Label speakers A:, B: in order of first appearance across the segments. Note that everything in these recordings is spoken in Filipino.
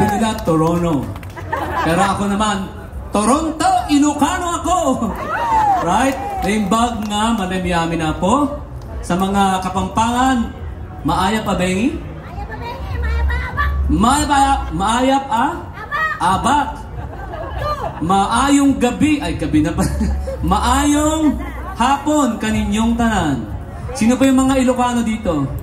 A: Sabi nila, Toronto. Pero ako naman, Toronto, Ilocano ako! Right? Naimbag nga, manamiyami na po. Sa mga kapampangan, maayap pa bengi? Maayap, maayap ah? Abak. Maayong gabi, ay gabi na pa. Maayong hapon kaninyong tanan. Sino pa yung mga Ilocano dito?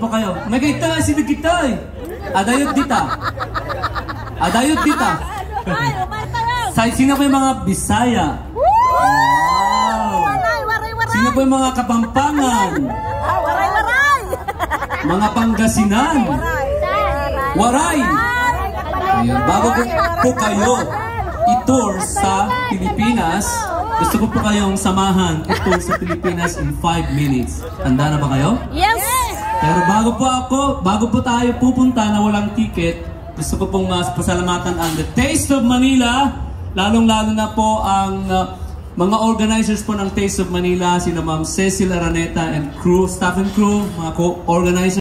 A: Pa kayo. Nagkita, sino kita eh. Adayot dita. Adayot dita. Sa sino pa yung mga Bisaya? Wow. Sino pa yung mga Kapampangan? Mga Pangasinan? Waray. Ayun, bago po, po kayo i-tour sa Pilipinas, gusto ko po kayong samahan i-tour sa Pilipinas in 5 minutes. Handa na ba kayo?
B: Yes!
A: Pero bago po ako, bago po tayo pupunta na walang ticket, gusto ko pong mas pasalamatan ang The Taste of Manila, lalong-lalo na po ang uh, mga organizers po ng Taste of Manila, sina Ma'am Cecil Araneta and crew, staff and crew, mga co-organizers.